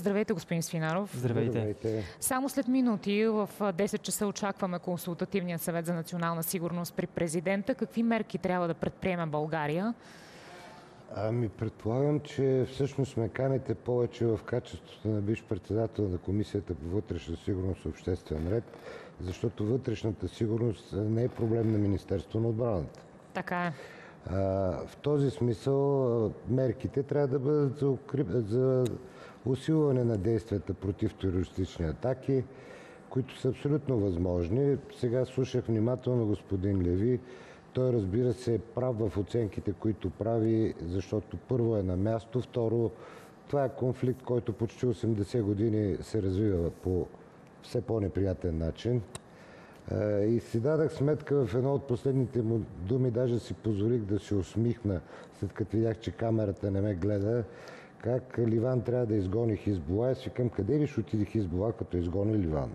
Здравейте, господин Свинаров. Здравейте. Здравейте. Само след минути в 10 часа очакваме консултативния съвет за национална сигурност при президента. Какви мерки трябва да предприеме България? Ами предполагам, че всъщност ме каните повече в качеството на бивш председател на Комисията по вътрешна сигурност и обществен ред, защото вътрешната сигурност не е проблем на Министерство на отбраната. Така е. А, в този смисъл мерките трябва да бъдат за, укреп... за усилване на действията против терористични атаки, които са абсолютно възможни. Сега слушах внимателно господин Леви. Той разбира се е прав в оценките, които прави, защото първо е на място, второ това е конфликт, който почти 80 години се развива по все по-неприятен начин. Е, И си дадах сметка в едно от последните му думи, даже си позволих да се усмихна, след като видях, че камерата не ме гледа, как Ливан трябва да изгони Хизбола. Аз викам, къде ли ще отиде Хизбола, като изгони Ливан?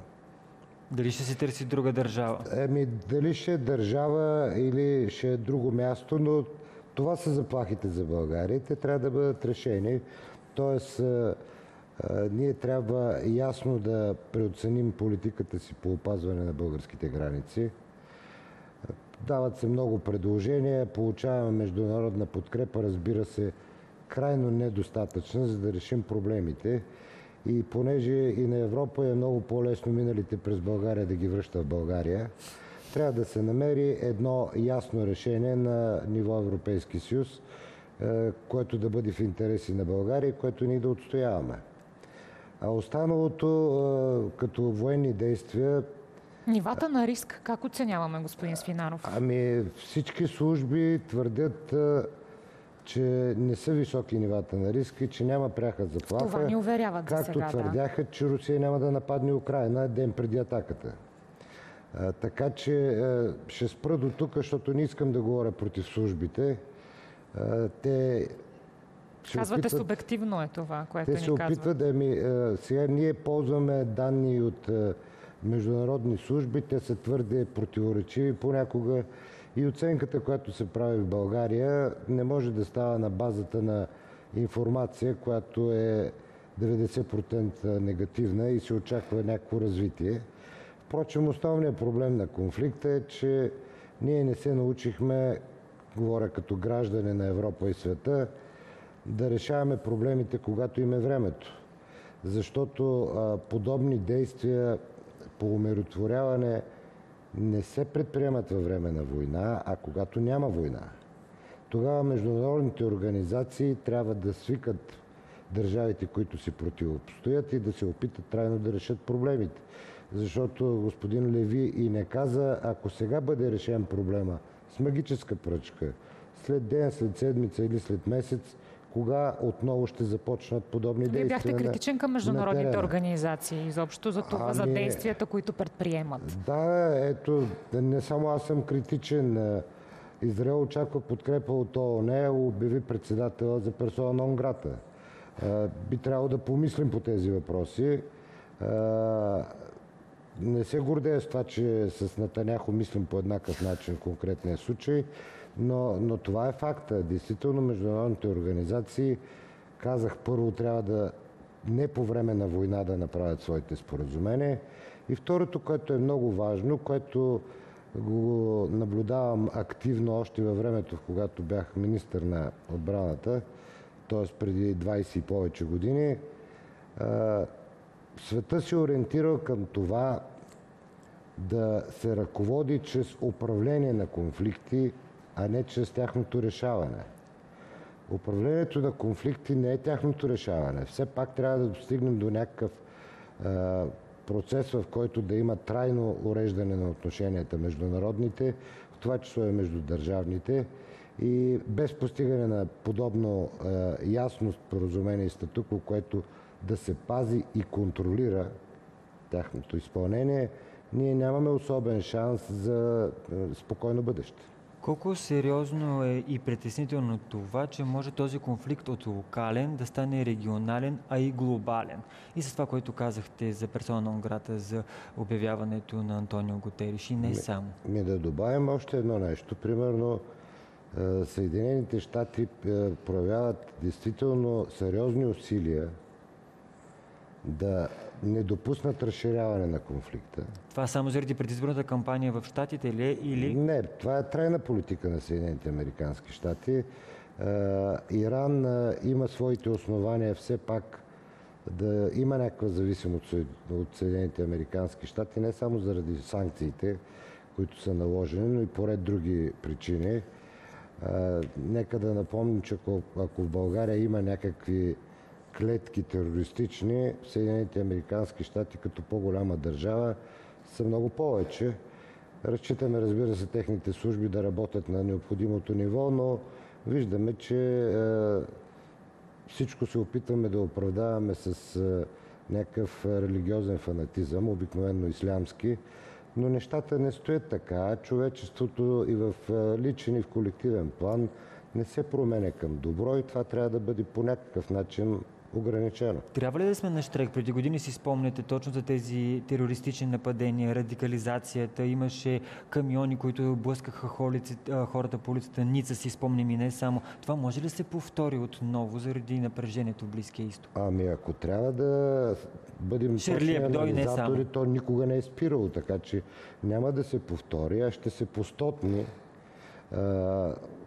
Дали ще си търси друга държава? Еми, дали ще е държава или ще е друго място, но това са заплахите за България. Те трябва да бъдат решени. Тоест, а, а, ние трябва ясно да преоценим политиката си по опазване на българските граници. Дават се много предложения, получаваме международна подкрепа, разбира се, крайно недостатъчна, за да решим проблемите. И понеже и на Европа е много по-лесно миналите през България да ги връща в България, трябва да се намери едно ясно решение на ниво Европейски съюз, е, което да бъде в интереси на България и което ние да отстояваме. А останалото, е, като военни действия, Нивата на риск, как оценяваме, господин Свинаров? Ами всички служби твърдят, а, че не са високи нивата на риск и че няма пряка заплаха. Това ни уверяват Както сега, да. твърдяха, че Русия няма да нападне Украина ден преди атаката. А, така че а, ще спра до тук, защото не искам да говоря против службите. А, те се Казвате, опитват- субективно е това, което те ни се казват. опитват да ми... Сега ние ползваме данни от международни служби, те са твърде противоречиви понякога и оценката, която се прави в България, не може да става на базата на информация, която е 90% негативна и се очаква някакво развитие. Впрочем, основният проблем на конфликта е, че ние не се научихме, говоря като граждане на Европа и света, да решаваме проблемите, когато им е времето. Защото а, подобни действия по умиротворяване не се предприемат във време на война, а когато няма война. Тогава международните организации трябва да свикат държавите, които си противостоят и да се опитат трайно да решат проблемите. Защото господин Леви и не каза, ако сега бъде решен проблема с магическа пръчка, след ден, след седмица или след месец, кога отново ще започнат подобни Вие действия. бяхте на- критичен към на международните организации, изобщо за това, за Ами- действията, които предприемат. Да, ето, не само аз съм критичен. Израел очаква подкрепа от ООН, обяви председателя за персона нон грата. Би трябвало да помислим по тези въпроси. Не се гордея с това, че с Натаняхо мислим по еднакъв начин в конкретния случай, но, но това е факта. Действително международните организации, казах, първо трябва да не по време на война да направят своите споразумения. И второто, което е много важно, което го наблюдавам активно още във времето, в когато бях министър на отбраната, т.е. преди 20 и повече години, света се ориентира към това да се ръководи чрез управление на конфликти, а не чрез тяхното решаване. Управлението на конфликти не е тяхното решаване. Все пак трябва да достигнем до някакъв а, процес, в който да има трайно уреждане на отношенията международните, в това число и между държавните. И без постигане на подобно а, ясно споразумение и статукво, което да се пази и контролира тяхното изпълнение, ние нямаме особен шанс за спокойно бъдеще. Колко сериозно е и притеснително това, че може този конфликт от локален да стане регионален, а и глобален? И с това, което казахте за персона на грата, за обявяването на Антонио Гутериш и не само. Ми да добавим още едно нещо. Примерно, е, Съединените щати е, проявяват действително сериозни усилия да не допуснат разширяване на конфликта. Това само заради предизборната кампания в Штатите ли е или... Не, това е трайна политика на Съединените Американски щати. Иран има своите основания все пак да има някаква зависимост от Съединените Американски щати, не само заради санкциите, които са наложени, но и по ред други причини. нека да напомним, че ако в България има някакви клетки терористични, Съединените Американски щати като по-голяма държава са много повече. Разчитаме, разбира се, техните служби да работят на необходимото ниво, но виждаме, че е, всичко се опитваме да оправдаваме с е, някакъв религиозен фанатизъм, обикновено ислямски, но нещата не стоят така. Човечеството и в е, личен и в колективен план не се променя към добро и това трябва да бъде по някакъв начин ограничено. Трябва ли да сме на штрек? Преди години си спомняте точно за тези терористични нападения, радикализацията. Имаше камиони, които блъскаха хората по улицата. Ница си спомням и не само. Това може ли да се повтори отново заради напрежението в Близкия изток? Ами ако трябва да бъдем точни анализатори, то никога не е спирало, така че няма да се повтори, а ще се постотни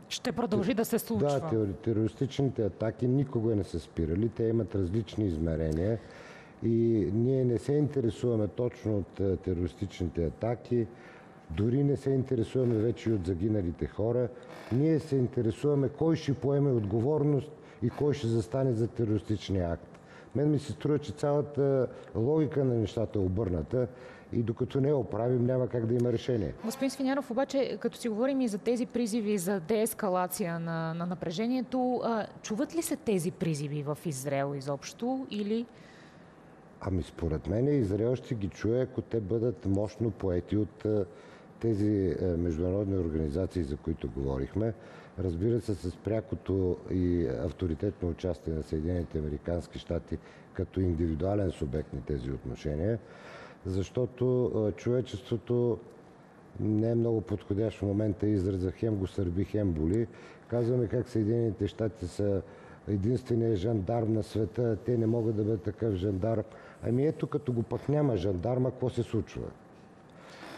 ще продължи да се случва. Да, терористичните атаки никога не са спирали. Те имат различни измерения и ние не се интересуваме точно от е, терористичните атаки, дори не се интересуваме вече и от загиналите хора. Ние се интересуваме кой ще поеме отговорност и кой ще застане за терористичния акт. Мен ми се струва, че цялата логика на нещата е обърната и докато не оправим, няма как да има решение. Господин Свиняров, обаче, като си говорим и за тези призиви за деескалация на, на напрежението, а, чуват ли се тези призиви в Израел изобщо или... Ами според мен Израел ще ги чуе, ако те бъдат мощно поети от тези международни организации, за които говорихме. Разбира се, с прякото и авторитетно участие на Съединените Американски щати като индивидуален субект на тези отношения защото човечеството не е много подходящ в момента израза хем го сърби, хем боли. Казваме как Съединените щати са единствения жандарм на света, те не могат да бъдат такъв жандарм. Ами ето, като го пък няма жандарма, какво се случва?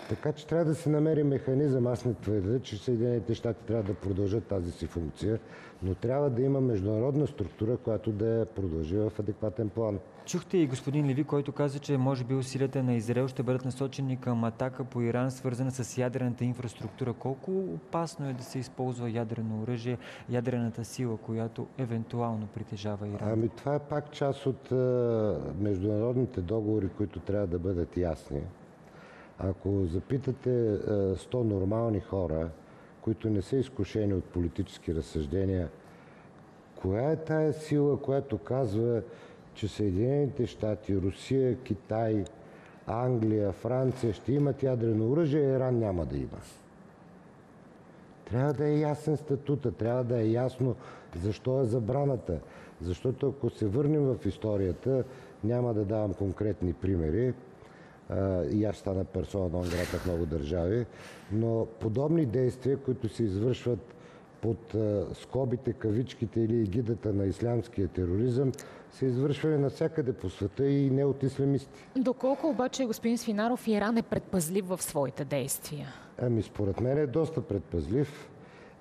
Така че трябва да се намери механизъм. Аз не твърдя, че Съединените щати трябва да продължат тази си функция, но трябва да има международна структура, която да я продължи в адекватен план. Чухте и господин Леви, който каза, че може би усилията на Израел ще бъдат насочени към атака по Иран, свързана с ядрената инфраструктура. Колко опасно е да се използва ядрено оръжие, ядрената сила, която евентуално притежава Иран? Ами това е пак част от а, международните договори, които трябва да бъдат ясни. Ако запитате 100 нормални хора, които не са изкушени от политически разсъждения, коя е тая сила, която казва, че Съединените щати, Русия, Китай, Англия, Франция ще имат ядрено оръжие, а Иран няма да има. Трябва да е ясен статута, трябва да е ясно защо е забраната. Защото ако се върнем в историята, няма да давам конкретни примери, и аз стана персона на град в много държави, но подобни действия, които се извършват под скобите, кавичките или гидата на ислямския тероризъм, се извършвали навсякъде по света и не от исламисти. Доколко обаче, господин Свинаров, Иран е предпазлив в своите действия? Ами, според мен е доста предпазлив.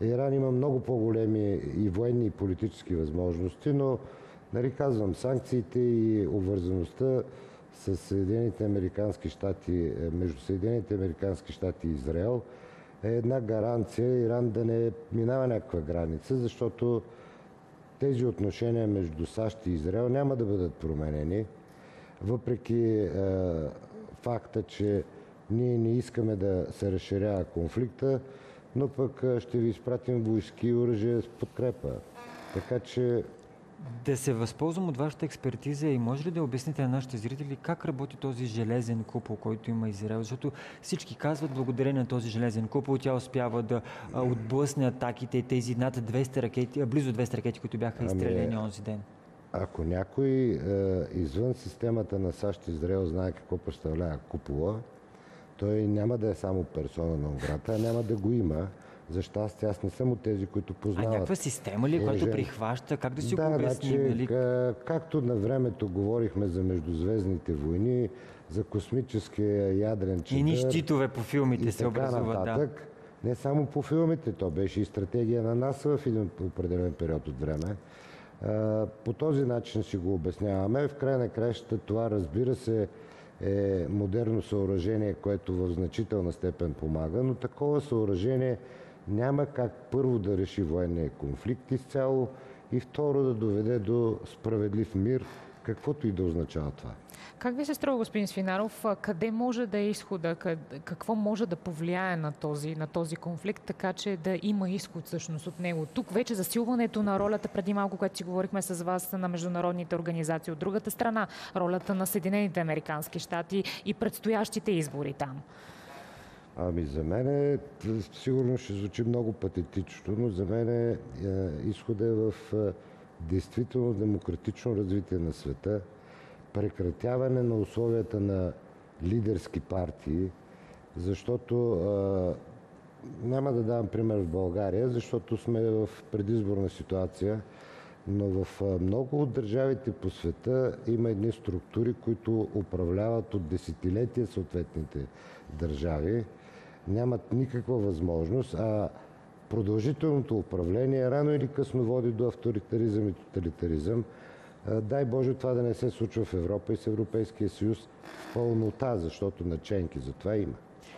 Иран има много по-големи и военни и политически възможности, но, нали казвам, санкциите и обвързаността с Съединените Американски щати, е, между Съединените Американски щати и Израел е една гаранция Иран да не минава някаква граница, защото тези отношения между САЩ и Израел няма да бъдат променени, въпреки е, факта, че ние не искаме да се разширява конфликта, но пък е, ще ви изпратим войски и оръжие с подкрепа. Така че да се възползвам от вашата експертиза и може ли да обясните на нашите зрители как работи този железен купол, който има Израел? Защото всички казват, благодарение на този железен купол, тя успява да отблъсне атаките тези над 200 ракети, близо 200 ракети, които бяха ами, изстреляни ами, онзи ден. Ако някой е, извън системата на САЩ Израел знае какво представлява купола, той няма да е само персона на ограта, а няма да го има, За щастие, аз не съм от тези, които познават. А някаква система ли, която прихваща? Как да си да, го обясним? Значи, нали? както на времето говорихме за междузвездните войни, за космическия ядрен чадър. ни щитове по филмите се образуват, да. Не само по филмите, то беше и стратегия на нас в един определен период от време. По този начин си го обясняваме. В край на краищата това, разбира се, е модерно съоръжение, което в значителна степен помага, но такова съоръжение няма как първо да реши военния конфликт изцяло и второ да доведе до справедлив мир, каквото и да означава това. Как ви се струва, господин Свинаров, къде може да е изхода, какво може да повлияе на този, на този конфликт, така че да има изход всъщност от него? Тук вече засилването на ролята, преди малко, което си говорихме с вас, на международните организации от другата страна, ролята на Съединените Американски щати и предстоящите избори там. Ами за мен е, сигурно ще звучи много патетично, но за мен е, изхода е в е, действително демократично развитие на света, прекратяване на условията на лидерски партии, защото а, няма да давам пример в България, защото сме в предизборна ситуация, но в много от държавите по света има едни структури, които управляват от десетилетия съответните държави, нямат никаква възможност, а продължителното управление рано или късно води до авторитаризъм и тоталитаризъм. Дай Боже това да не се случва в Европа и с Европейския съюз в пълнота, защото наченки за това има.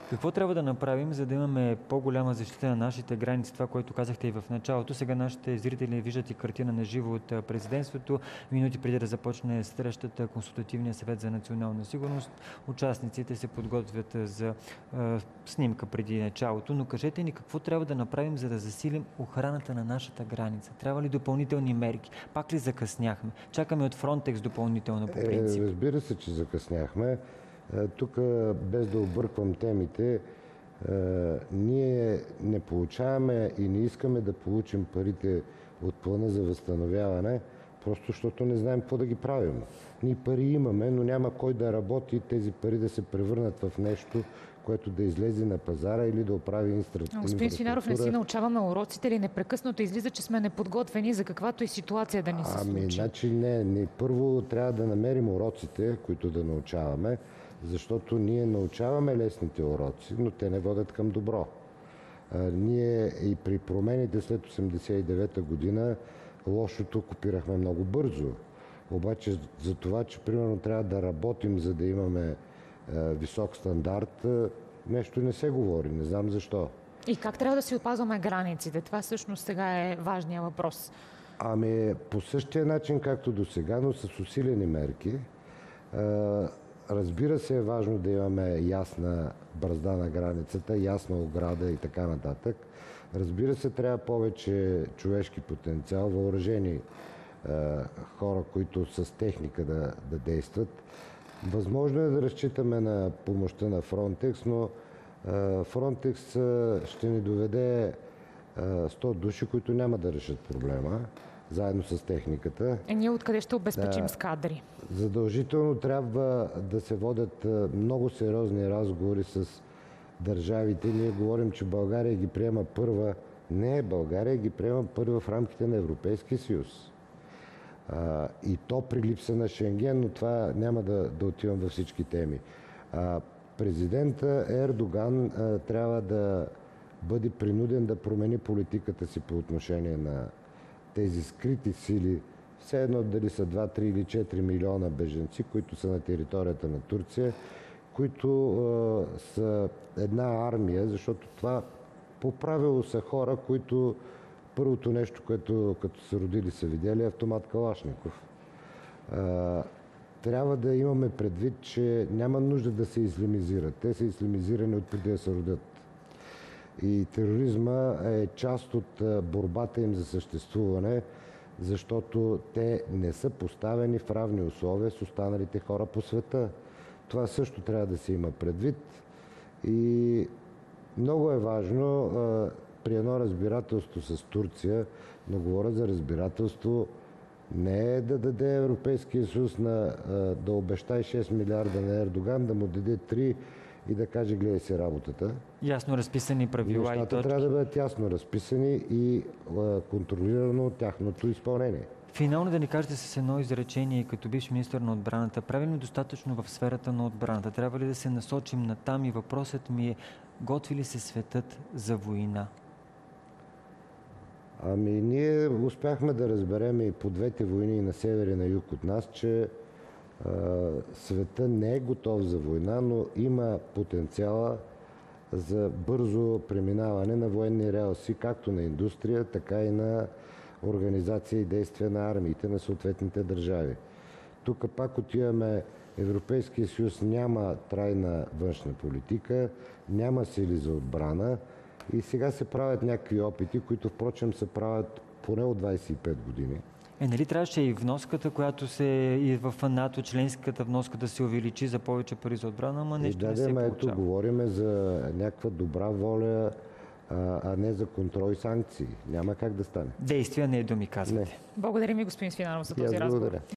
Какво трябва да направим, за да имаме по-голяма защита на нашите граници? Това, което казахте и в началото. Сега нашите зрители виждат и картина на живо от президентството. Минути преди да започне срещата Консултативния съвет за национална сигурност, участниците се подготвят за е, снимка преди началото. Но кажете ни какво трябва да направим, за да засилим охраната на нашата граница? Трябва ли допълнителни мерки? Пак ли закъсняхме? Чакаме от Фронтекс допълнително по принцип. Е, разбира се, че закъсняхме. Е, тук, без да обърквам темите, е, ние не получаваме и не искаме да получим парите от плана за възстановяване, просто защото не знаем какво да ги правим. Ние пари имаме, но няма кой да работи тези пари да се превърнат в нещо, което да излезе на пазара или да оправи инфраструктура. Господин Свинаров, не си научаваме уроците или непрекъснато излиза, че сме неподготвени за каквато и ситуация да ни се ами, случи? Ами, значи не, не. Първо трябва да намерим уроците, които да научаваме защото ние научаваме лесните уроци, но те не водят към добро. А, ние и при промените след 89-та година лошото копирахме много бързо. Обаче за това, че примерно трябва да работим, за да имаме а, висок стандарт, а, нещо не се говори. Не знам защо. И как трябва да си опазваме границите? Това всъщност сега е важният въпрос. Ами по същия начин, както до сега, но с усилени мерки. Разбира се е важно да имаме ясна бразда на границата, ясна ограда и така нататък. Разбира се, трябва повече човешки потенциал, въоръжени е, хора, които с техника да, да действат. Възможно е да разчитаме на помощта на Фронтекс, но Фронтекс ще ни доведе е, 100 души, които няма да решат проблема заедно с техниката. Е, ние откъде ще обезпечим да, с кадри? Задължително трябва да се водят много сериозни разговори с държавите. Ние говорим, че България ги приема първа. Не, България ги приема първа в рамките на Европейския съюз. А, и то при липса на Шенген, но това няма да, да отивам във всички теми. А, президента Ердоган а, трябва да бъде принуден да промени политиката си по отношение на тези скрити сили, все едно дали са 2, 3 или 4 милиона беженци, които са на територията на Турция, които а, са една армия, защото това по правило са хора, които първото нещо, което като са родили са видели е автомат Калашников. А, трябва да имаме предвид, че няма нужда да се ислямизират. Те са ислямизирани от преди да се родят. И тероризма е част от борбата им за съществуване, защото те не са поставени в равни условия с останалите хора по света. Това също трябва да се има предвид. И много е важно при едно разбирателство с Турция, но говоря за разбирателство, не е да даде Европейския съюз на, да обещай 6 милиарда на Ердоган, да му даде 3 и да каже гледай си работата. Ясно разписани правила и Нещата точки. трябва да бъдат ясно разписани и а, контролирано тяхното изпълнение. Финално да ни кажете с едно изречение, като бивш министър на отбраната, правим ли достатъчно в сферата на отбраната? Трябва ли да се насочим на там и въпросът ми е, готви ли се светът за война? Ами ние успяхме да разберем и по двете войни на север и на юг от нас, че света не е готов за война, но има потенциала за бързо преминаване на военни релси, както на индустрия, така и на организация и действия на армиите на съответните държави. Тук пак отиваме, Европейския съюз няма трайна външна политика, няма сили за отбрана и сега се правят някакви опити, които впрочем се правят поне от 25 години. Е, нали трябваше и вноската, която се и в НАТО, членската вноска да се увеличи за повече пари за отбрана, ама нещо и не да, се ето, получава. говориме за някаква добра воля, а, а не за контрол и санкции. Няма как да стане. Действия, не е думи, казвате. Не. Благодарим ви, господин Свинаров, за този разговор. благодаря.